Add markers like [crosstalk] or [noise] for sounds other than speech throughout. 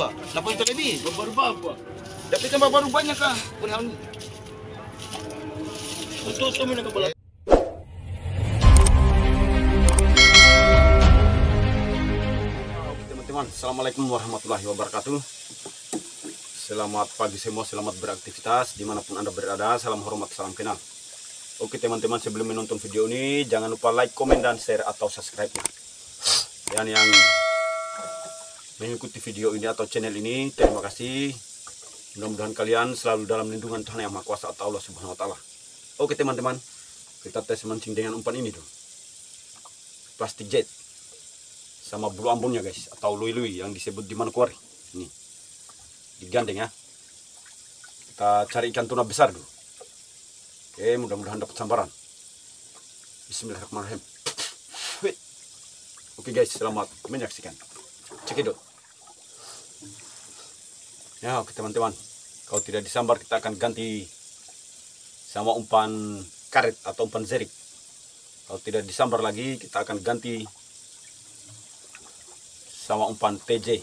ba? Napon ito kabi. Babarubaba. Dapat ka mabaruban niya ka. Kunahan. Tututo mo na ka pala. Oke teman-teman, Assalamualaikum warahmatullahi wabarakatuh Selamat pagi semua, selamat beraktivitas Di mana pun anda berada, salam hormat, salam kenal Oke teman-teman, sebelum menonton video ini Jangan lupa like, komen, dan share atau subscribe Dan yang mengikuti video ini atau channel ini Terima kasih. Mudah-mudahan kalian selalu dalam lindungan Tuhan Yang Maha Kuasa atau Allah Subhanahu Wa Taala. Oke teman-teman, kita tes mancing dengan umpan ini tuh Plastik jet. Sama bulu ambonnya guys atau lui-lui yang disebut di Manokwari. Ini. Digandeng ya. Kita cari ikan tuna besar dulu oke mudah-mudahan dapat sambaran. Bismillahirrahmanirrahim. Oke guys selamat menyaksikan. Cekidot ya oke teman-teman kalau tidak disambar kita akan ganti sama umpan karet atau umpan zerik kalau tidak disambar lagi kita akan ganti sama umpan TJ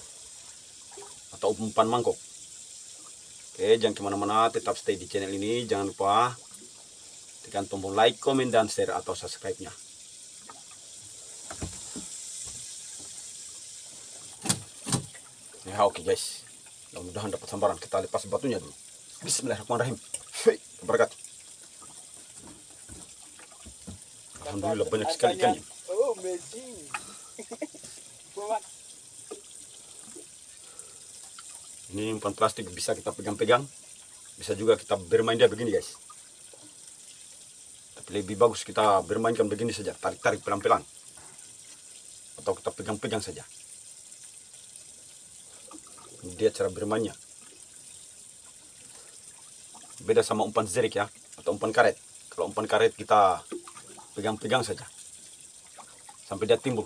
atau umpan mangkok. Oke, jangan ke mana-mana, tetap stay di channel ini. Jangan lupa tekan tombol like, komen, dan share atau subscribe-nya. Ya, oke guys. Mudah-mudahan dapat sambaran. Kita lepas batunya dulu. Bismillahirrahmanirrahim. Hei, berkat. Alhamdulillah banyak sekali ikannya. Oh, amazing. [laughs] Ini umpan plastik bisa kita pegang-pegang. Bisa juga kita bermain dia begini guys. Tapi lebih bagus kita bermainkan begini saja. Tarik-tarik pelan-pelan. Atau kita pegang-pegang saja. Dia cara bermainnya. Beda sama umpan zerik ya. Atau umpan karet. Kalau umpan karet kita pegang-pegang saja. Sampai dia timbul.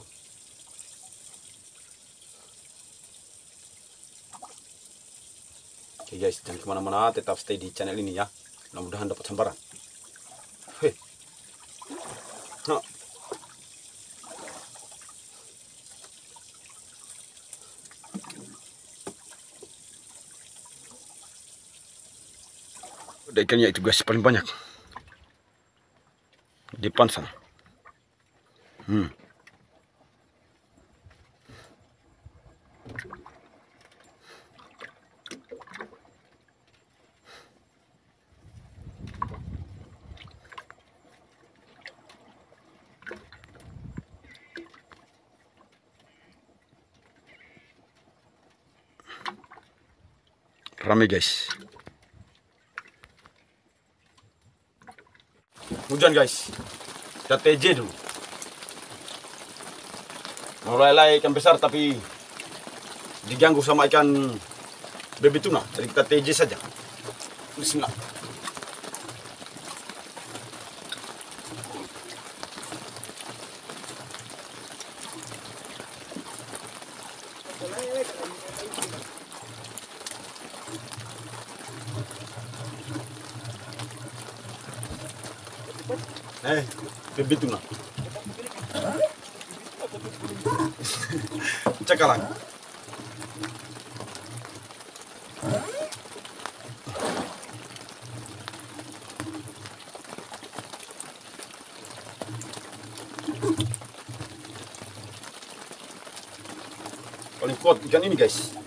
Oke guys, jangan ke mana-mana, tetap stay di channel ini ya. Mudah-mudahan dapat sambaran. Ada ikannya itu guys, paling banyak. Depan sana. Hmm. Rame guys. Hujan guys. Kita TJ dulu. Mulai ikan besar tapi diganggu sama ikan baby tuna. Jadi kita TJ saja. Bismillah. Eh, baby tuna. Cakalang. Paling kuat ikan ini guys.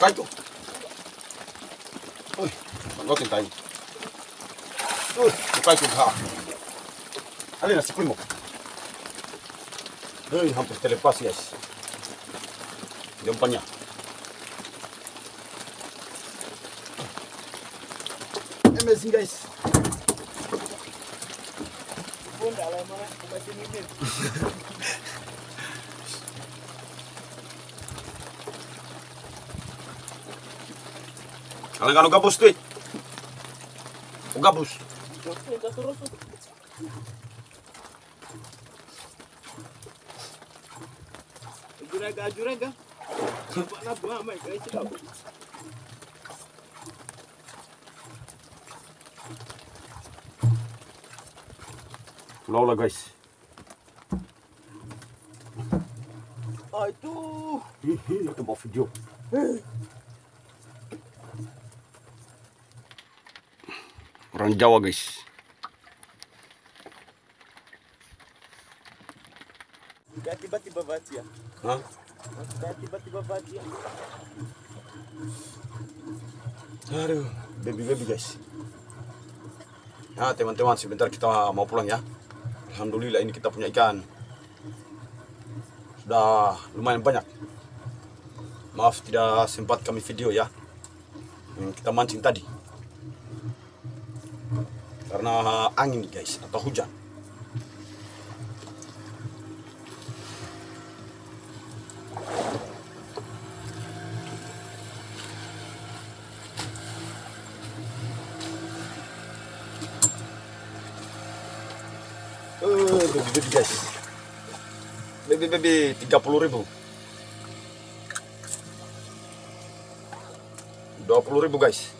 Bukain ko. Uy, magotin tayo. Uy, bukain ko ha. Alin na, sipin mo. Hei, hampir terlepas guys. Ini umpannya. Amazing guys. Pun dah lama lah. Mimin. Kalau gabus tuh. Gabus. Juraga, juraga. Nak buat mai guys itu. Hihi, itu bawa video. Orang Jawa guys. Tiba-tiba baca ya. Hah? Tiba-tiba baca ya. Aduh, baby baby guys. Ya teman-teman, sebentar kita mau pulang ya. Alhamdulillah ini kita punya ikan. Sudah lumayan banyak. Maaf tidak sempat kami video ya. Yang kita mancing tadi. Karena angin guys atau hujan. Eh, baby baby guys. Baby baby tiga puluh ribu. Dua puluh ribu guys.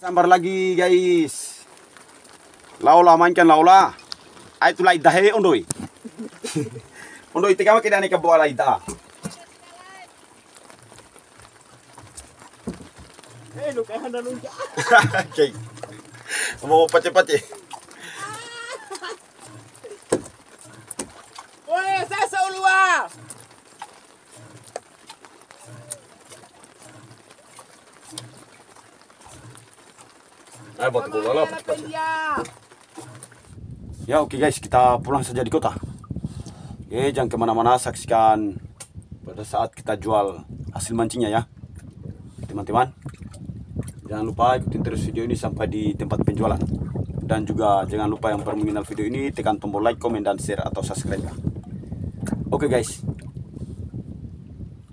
Sambar lagi guys. Laula mainkan laula. Ay tulay dahe ondoy. [laughs] ondoy tika makina ni kabuala ida. Eh, lu hendak nunjuk. Cik. Mau pace-pace. Oi, sasa ulua. Buat bola lah. Ya oke guys, kita pulang saja di kota. Oke, jangan ke mana-mana, saksikan pada saat kita jual hasil mancingnya ya. Teman-teman, jangan lupa ikutin terus video ini sampai di tempat penjualan. Dan juga jangan lupa yang baru mengenal video ini, tekan tombol like, komen, dan share atau subscribe ya. Oke guys,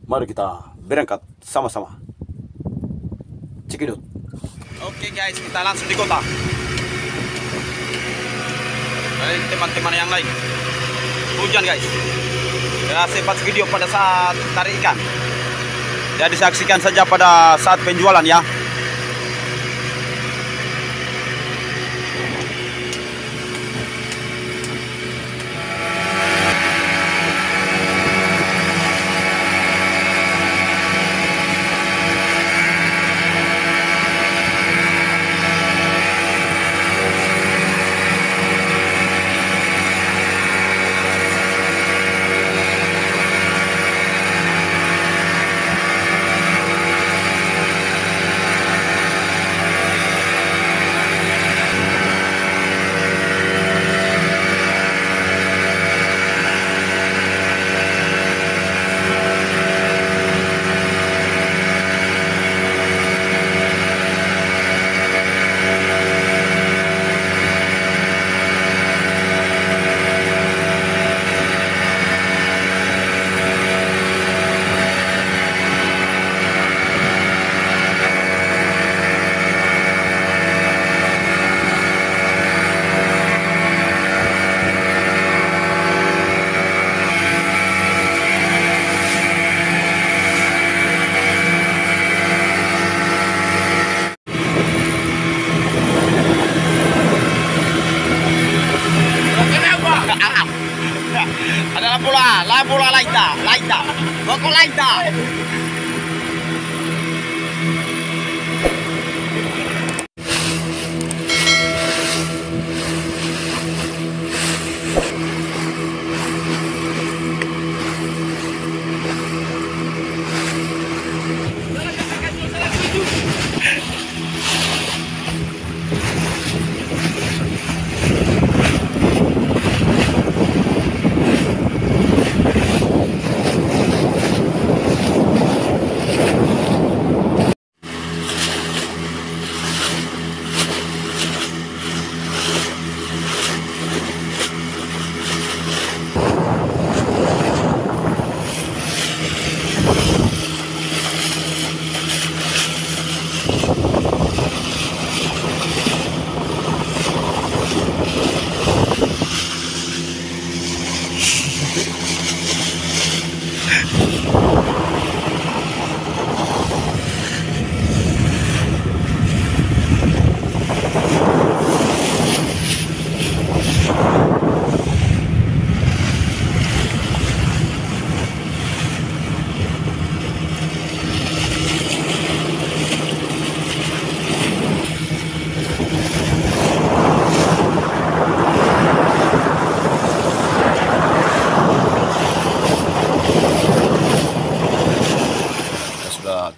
mari kita berangkat sama-sama. Cekidot. Oke guys, kita langsung di kota. Baik teman-teman yang lain. Hujan guys. Ya sempat video pada saat tarik ikan. Ya disaksikan saja pada saat penjualan ya.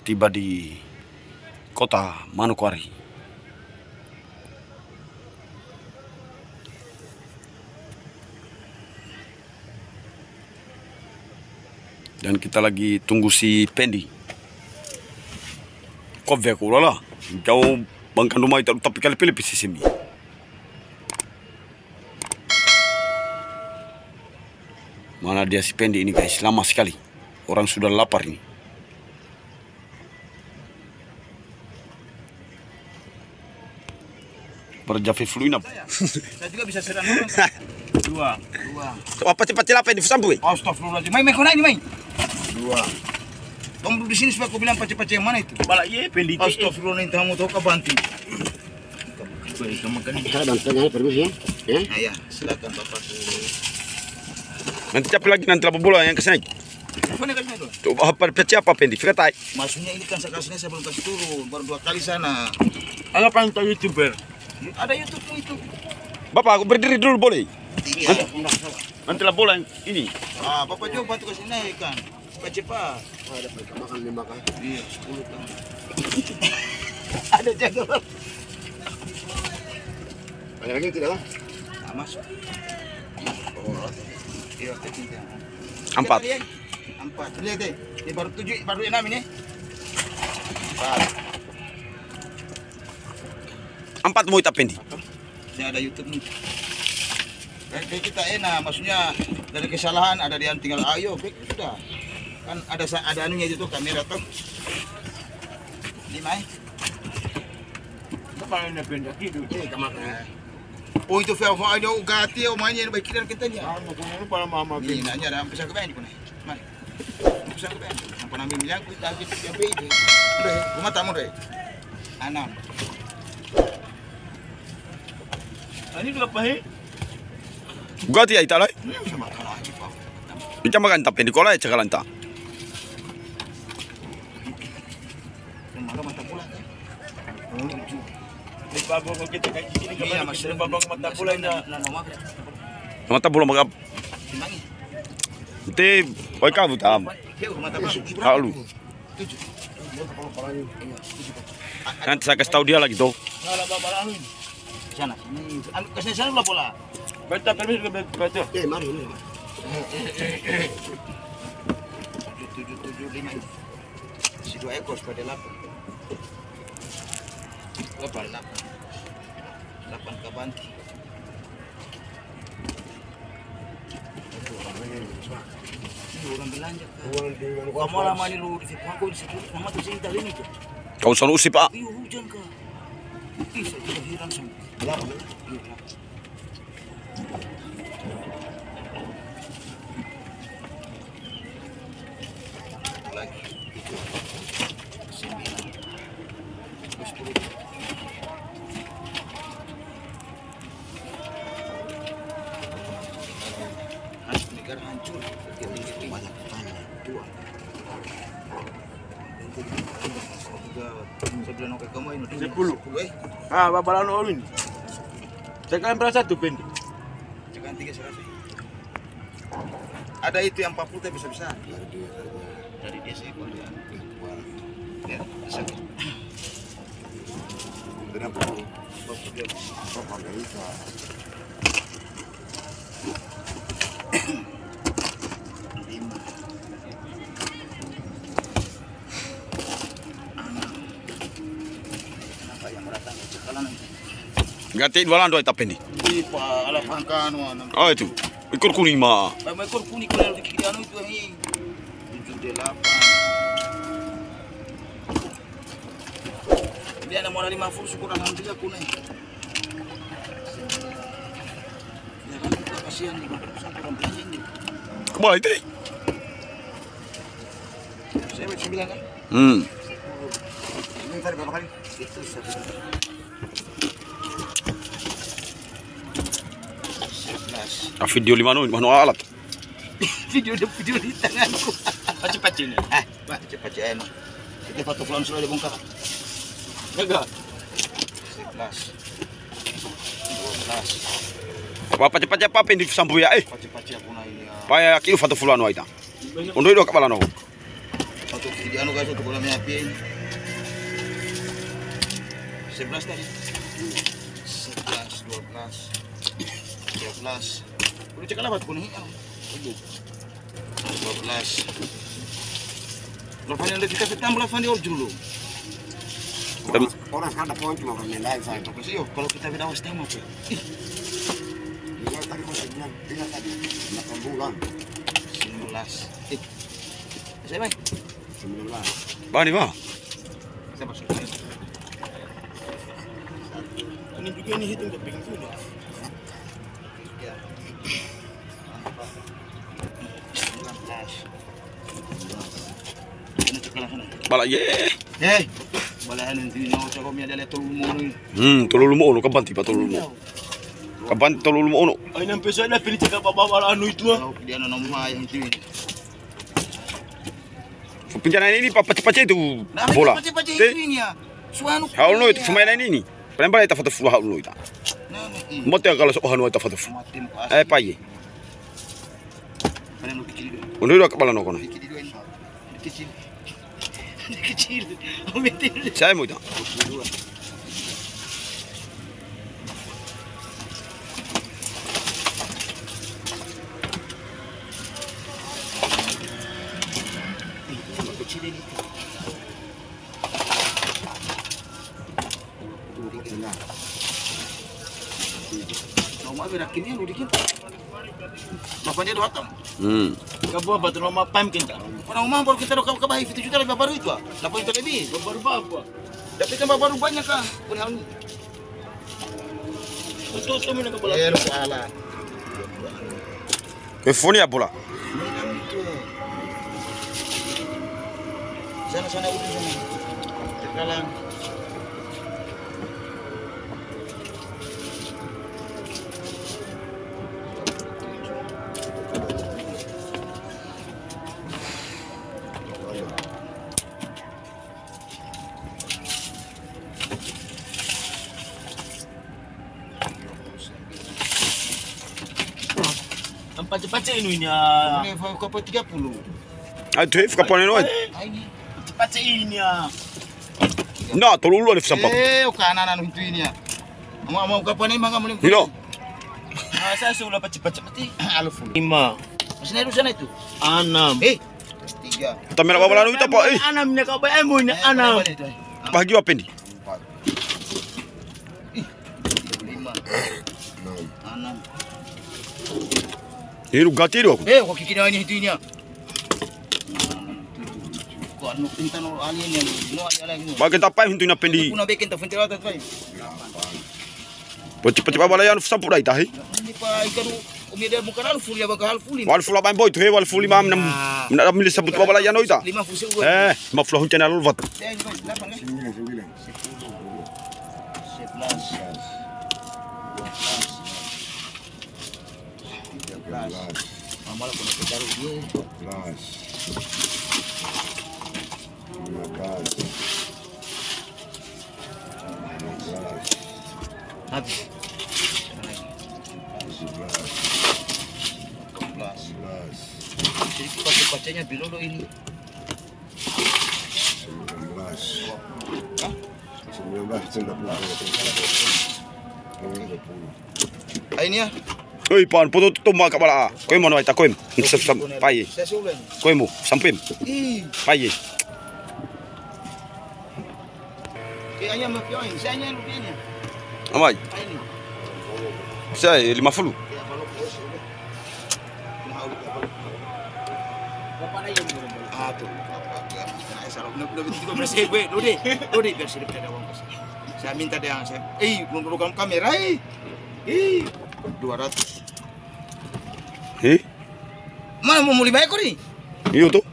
Tiba di kota Manokwari. Dan kita lagi tunggu si Pendi. Kau vek lah. Jauh bangkan rumah itu tapi kali pilih di sini. Mana dia si Pendi ini guys, lama sekali. Orang sudah lapar ini. Berjafi fluinap. Saya juga bisa serang orang. Dua, dua. Apa cepat celapa di Fusambu? Astagfirullahaladzim. Main, main, kau naik nih, main. Dua. Kamu duduk di sini supaya aku bilang pace-pace yang mana itu. Bala iya penditi. Astagfirullahaladzim, kamu tahu ke banting. Kamu makan ini. Saya bantunya permisi ya. Ya. Ah, ya, silakan Bapak. Nanti capek lagi nanti lapor bola yang ke sini. Mana kasih dulu? Tuh apa peci apa pendi? Tai. Maksudnya ini kan saya kasihnya saya belum kasih turun, baru dua kali sana. Ala pantau youtuber. Ada YouTube itu. Bapak aku berdiri dulu boleh? Iya. Nanti lah bola ini. Ah, Bapak coba tuh kasih naik kan. Cepat cepat. Ada mereka makan lima kali. Iya, sepuluh kan. [laughs] Ada jaga. Ada lagi tidak lah? Nah, masuk. Oh, iya, ketiga. Empat. Lihat, Empat. Lihat deh. Ini baru tujuh, baru enam ini. Empat. Empat mau kita pendi. Saya ada YouTube nih. Kayak kita enak, maksudnya dari kesalahan ada yang tinggal ayo, baik sudah. Kan ada ada anunya itu tuh kamera tuh. Lima eh. Apa yang pindah tidur? Ini kemakan. Oh itu feel mau ada gati o mainnya baik kita kita nya. Ah, kung ano para mama Ni nanya ada bisa ke band kuna. Mari. Bisa ke band. Apa nami bilang ku tadi dia baby. Udah, rumah tamu deh. Anam. Gati ya italai. Kita makan tak pendi kola ya cakalan tak. Yang malam mata Iya, bola magap. Timangi. Nanti oi kamu tam. Tujuh. nanti saya kasih tahu dia lagi tuh. Sana. Ini anu kasih sana bola bola. Basta permis ka beto. Eh, mari ini. Tujuh tujuh tujuh lima ini. Si dua ekor pada orang belanja lama lu di situ aku di situ mama. Kau selalu usip pak. Iya hujan kah? Ih saya juga heran sama. Berapa? Iya, delapan. Satu lagi. Sembilan. Sepuluh. Harus beli negara hancur. Banyak tanah tua. Tiga, sembilan oke kamu ini. Sepuluh. Eh. Ah, bapak lalu ulun. Sekarang berapa satu pendi? Jangan tiga serasa. Ada itu yang 40 tapi bisa-bisa. Dari dia seekor dia. Ya, bisa. Kenapa? Apa Amerika? Lima. Kenapa yang datang itu kanan itu? Gati dua lan dua ita pendi. Ipa, ala. Oh itu. May ekor kuning kalau di kiri anu itu lima puluh syukur alhamdulillah kuning. Ya kan kasihan satu orang beli ini. Kembali itu. Saya sembilan kan? Hmm. Ini tadi berapa kali? Itu satu. Sebelas. Ah, video lima nu manu alat. [laughs] Video ada video di tanganku. Pacik-pacik ni. [laughs] Eh, Pak, cepat cepat. Kita foto pulang sudah dibongkar. Jaga. Sebelas. Dua belas. Apa cepat cepat pendi sampu ya eh. Pace-pace aku na ini ya. Paya kiu fatu fulano aita. Undo do kapala no. Satu di anu guys untuk bola apiin. Sebelas tadi. Sebelas, dua belas, dua belas. Udah cek lah kuning ya. Yang kita di orjul lu. Orang, poin cuma orang yang lain saya. Apa sih yo? Kalau kita beda. Ih, Dia tadi kau bilang, tadi bulan. Eh. Bani ba? Saya masuk. Ini juga ni hitung ke pintu ni. Bala ye. Eh, hindi na ako sa kumya dala tulong mo rin. Hmm, tolulu mo ono kabanti pa tolulu mo. Kabanti tolulu mo ono. Ay nang peso na pili cakap bawa anu itu ah. Kalau di ano nang mahal yung hindi. Pinjaman ini pa pace itu bola. Hindi niya. Suano ko. haul no itu fumaina ini. Pernah ita fatu fulah haul no ita. Mote kalau so hanu ita fatu. Matim pa. Eh paye. Pala no kicil doon. Undo do kapala no kono. Kicil doon. Kicil. Kicil. Umitin. Saya mo ita. Kicil dito. No, mabira kini ano dikin. Bapak dia doatam. Hmm. Kabu apa tu nama pam kita. Orang umam baru kita dokter kebahi itu juta lebih baru itu ah. 8 juta lebih. Baru apa? Tapi kan baru banyak kan. Punya hal ini. Betul tu mina kepala. Eh, salah. Ke foni ya bola. Sana sana itu sana. Terkalang. Ai tu fica ponendo. Ah, ini. Pacik-pacik ini ah. Na tolulu ni sampa. Eh, o kanan itu ini ya. Mau mau kapan ini mangga mulai. Hilo. Ah, saya sudah pacik-pacik mati. [clears throat] Aluf. Lima, Masih itu sana itu. enam. Eh, tiga. Kita mera bola no ita pa eh. Enam enam. Balik itu, eh. Pagi apa ni? Empat. Ih, lima. Enam. Orang alien yang no ada lagi. Bagi kita pa hintu na pendi. Kuna bikin tak fentira tak fai. Pati pati. Ini pa ikaru hal. Wal fula ban boy tu he wal fuli mam nam. Milis sabut bola ya no ita. Lima gua. Eh, ma fula hun channel. Eh, ini. Sebelas. 13. Vamos a conectar un 15. 15. 15. Jadi baca-bacanya dulu ini. 19. Hah? 19 itu 20. Ini ya. Oi, pan puto tumba ka bala. Koy mo na ita koy. Sep sam pai. Koy mo sampim. Pai. kayaknya mau pion. Saya nya rupiahnya. Amai. Saya lima puluh. Saya minta dia saya. Eh, menurunkan kamera eh. Eh, 200. Eh? Mana mau lima ekor nih? Iyo tuh.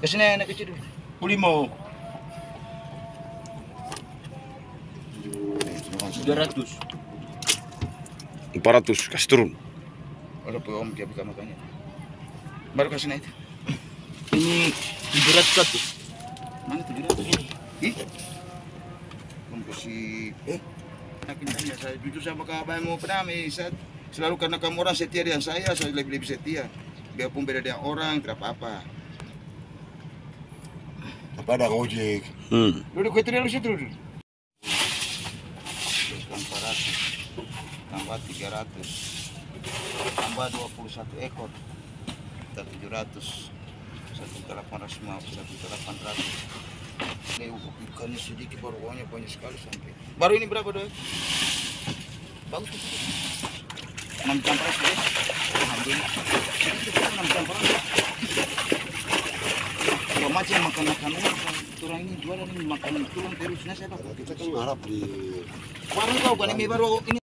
Ke sini anak kecil dulu. Ulimo. Dua ratus. 400 kasih turun. Ada om dia buka makanya. Baru kasih naik. Ini tujuh ratus satu. Mana tujuh ratus ini? Ih. Om kasih. Eh. Saya jujur sama kabarmu penami. Saya selalu karena kamu orang setia dengan saya, saya lebih lebih setia. Biarpun beda dengan orang, tidak apa-apa. Apa ada ngojek? Hmm. Duduk kue lu situ duduk. Tambah 400, tambah 300, tambah 21 ekor, kita 700, 1850, 1800. Ini ikannya sedikit baru uangnya banyak sekali sampai. Baru ini berapa doi? Bagus. Enam campur sudah. Alhamdulillah. Enam campur. Kalau macam makan makan orang ini jualan ini makan tulang terusnya saya. Kita kan ngarap di Warung kau bukan ini baru ini